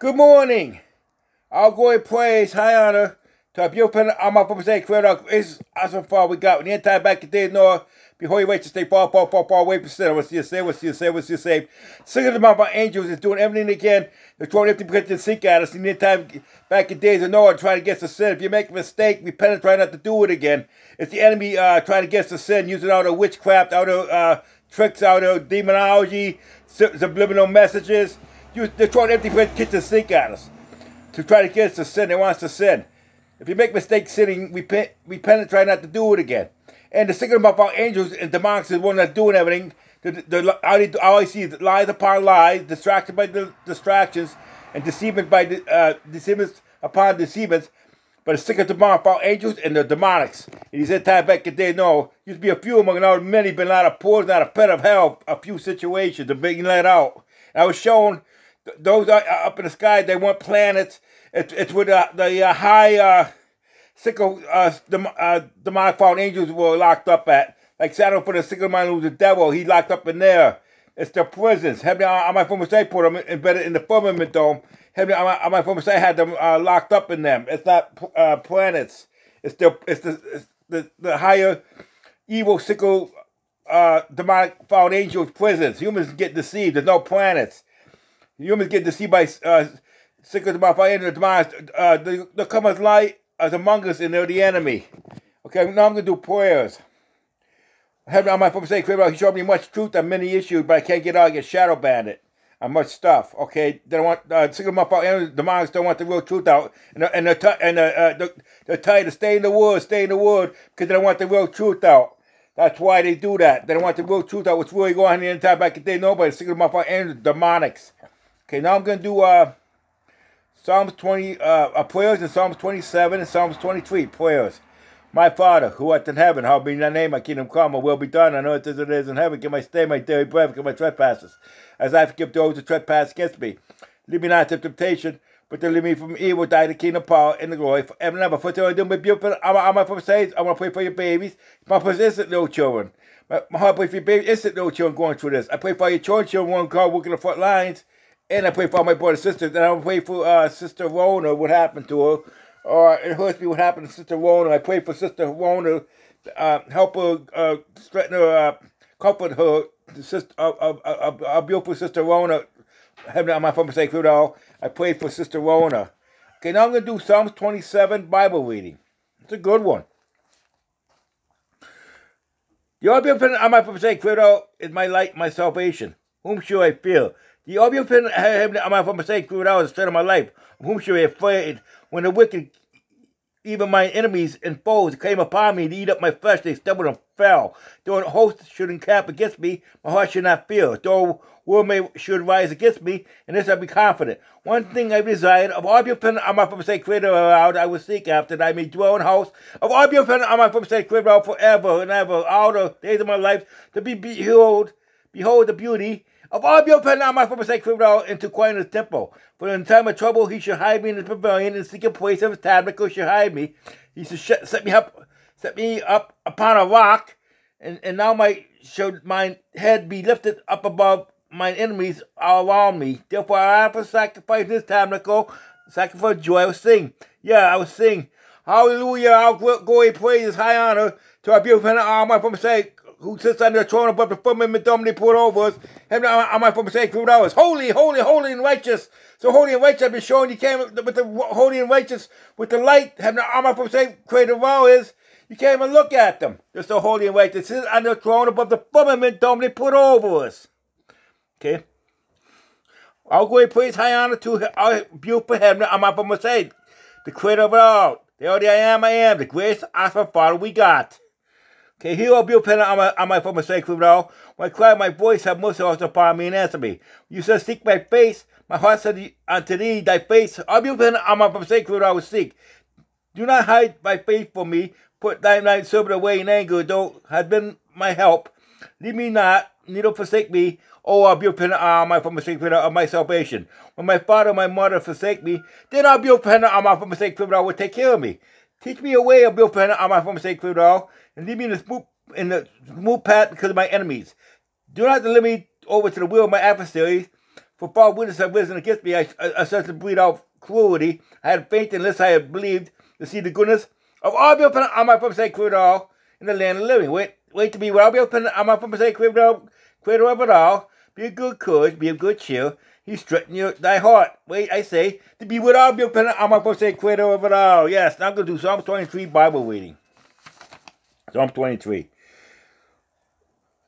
Good morning. I'll go and praise, high honor to our beautiful Amma from say creator is as far we got. When the entire back in day, no, before you wait to stay far, far, far, far away from sin. What's your say? What's your say? What's your say? Singing about my angels is doing everything they can. They're throwing everything to sink at us. And the entire back in days of Noah trying to get us to sin. If you make a mistake, repent and try not to do it again. It's the enemy uh, trying to get us to sin, using all the witchcraft, all the uh, tricks, all the demonology, subliminal messages. They're throwing to the sink at us to try to get us to sin. They want us to sin. If you make mistakes sinning, we repent, repent and try not to do it again. And the second about our angels and demons is one that's doing everything. The, the, all, I see is lies upon lies, distracted by the distractions, and deceivement by the, uh, upon deceivers. But the second demonic our angels and the demonics. And he said time back in day, no, used to be a few among all many, been out of poison, out of pit of hell, a few situations, of being let out. And I was shown those up in the sky, they weren't planets. It's, it's with uh, the uh, high uh, sickle uh, dem uh, demonic fallen angels were locked up at. Like Saturn for the sickle man was the devil, he locked up in there. It's the prisons. Heavenly, on my former state put them embedded in the firmament dome. Heavenly, on my former state had them uh, locked up in them. It's not uh, planets. It's the it's the it's the, the higher evil sickle uh, demonic fallen angels prisons. Humans get deceived. There's no planets. Humans get deceived by uh, sickles about fire and the demise. Uh, they, they come as light as among us and they're the enemy. Okay, now I'm going to do prayers. Heaven on my phone say, He showed me much truth on many issues, but I can't get out. I get shadow banded on much stuff. Okay, they don't want uh, single month out. Demonics don't want the real truth out, and and they're, and they're, uh, they're, they're tired to stay in the woods, stay in the wood because they don't want the real truth out. That's why they do that. They don't want the real truth out. What's really going on in the entire back in the day? Nobody single month out and demonics. Okay, now I'm gonna do uh Psalms 20 uh, uh prayers in Psalms 27 and Psalms 23 prayers. My Father, who art in heaven, hallowed be thy name, my kingdom come, my will be done on earth as it is in heaven. Give my stay, my daily bread, give my trespasses, as I forgive those who trespass against me. Lead me not into temptation, but deliver me from evil. Die the kingdom, of power, and the glory forever and ever. For to do my beautiful, I'm, I'm, I'm say, I want to pray for your babies. My prayer instant little children. My, my heart pray for your babies, instant little children going through this. I pray for your children, children, one God working the front lines. And I pray for all my brothers and sisters. And I pray for uh, Sister Rona, what happened to her. Or it hurts me what happened to Sister Rona. I pray for Sister Rona, uh, help her, uh, straighten her, comfort her, sister, uh, uh, uh, uh, beautiful Sister Rona. Heaven on my former sacred all. I pray for Sister Rona. Okay, now I'm going to do Psalms 27 Bible reading. It's a good one. The object on my former sacred is my light, my salvation. Whom shall I fear? The obvious am for mistake throughout the strength of my life, whom should I afraid when the wicked, even my enemies and foes, came upon me to eat up my flesh, they stumbled and fell. Though a host should encamp against me, my heart should not fear. Though war may should rise against me, and this I be confident. One thing I desired, of all your pen on my from say creator around, I will seek after that I may dwell in house. Of all your pen on my from say creator forever and ever, all the days of my life, to be behold, behold the beauty of all your not my former sake out into quiet his temple. For in time of trouble he should hide me in his pavilion and seek a place of his tabernacle should hide me. He should set me up set me up upon a rock, and, and now my should my head be lifted up above my enemies all around me. Therefore I offer sacrifice in this tabernacle, sacrifice joy. I will sing. Yeah, I will sing. Hallelujah, I'll glory, praise, high honor to our beautiful arm, my former sake who sits on the throne above the firmament put over us. Heaven am I from sacred hours. Holy, holy, holy and righteous. So holy and righteous, I've been showing you came with the holy and righteous with the light. Heaven am I from all is. You can't even look at them. They're so holy and righteous. Sit on the throne above the firmament They put over us. Okay. All glory, praise, high honor to our beautiful heaven. I'm up. The creator of it all. The only I am, I am. The greatest awesome Father we got. Okay, hear, O beautiful pen on my, on my former sacred now. When I cry my voice, have mercy also upon me and answer me. You said, Seek my face. My heart said unto thee, Thy face. Oh, o beautiful pen on my former sacred I will seek. Do not hide thy face from me. Put thine thine servant away in anger, though has been my help. Leave me not, neither forsake me. Oh, I'll our beautiful on my former sacred of my salvation. When my father and my mother forsake me, then our beautiful on my former sacred will take care of me. Teach me a way, O beautiful on my former sacred and leave me in the smooth in the smooth path because of my enemies. Do not deliver me over to the will of my adversaries, For far witness have risen against me, I, I, I to breathe out cruelty. I had faith unless I had believed to see the goodness of all be upon on my from sacred all in the land of living. Wait, wait to be well be upon on my all, creator of it all. Be a good courage, be of good cheer. He strengthen your thy heart. Wait, I say, to be with all be upon on my sacred creator of it all. Yes, now I'm gonna do Psalm 23 Bible reading. Psalm 23.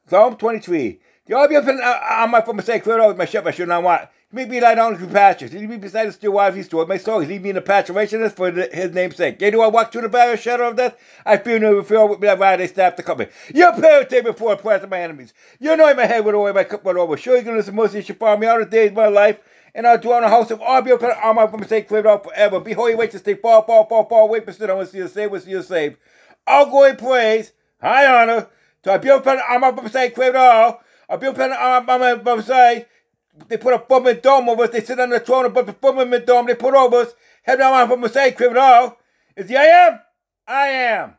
Psalm 23. The upon on uh, my from sacred creator of my shepherd I should not want. Make me lie down in green pastures. Lead me beside the still waters. He stored my soul. He Lead me in the path of righteousness for the, his name's sake. Yea, do I walk through the valley of shadow of death? I fear no fear with me that ride they staff to cover me. You prepare a before the presence of my enemies. You anoint my head with oil, my cup with over. Surely goodness and mercy shall follow me all the days of my life. And I'll dwell in the house of all upon all my mistake cleared out forever. Behold, you wait to stay far, far, far, far away, but still I want to see you saved, want to see you saved. All glory, praise, high honor, to I be upon all my mistake cleared all. I'll be upon all my mistake they put a firmament dome over us. They sit on the throne above the firmament dome they put over us. Heaven on from Messiah criminal. Is the I am? I am.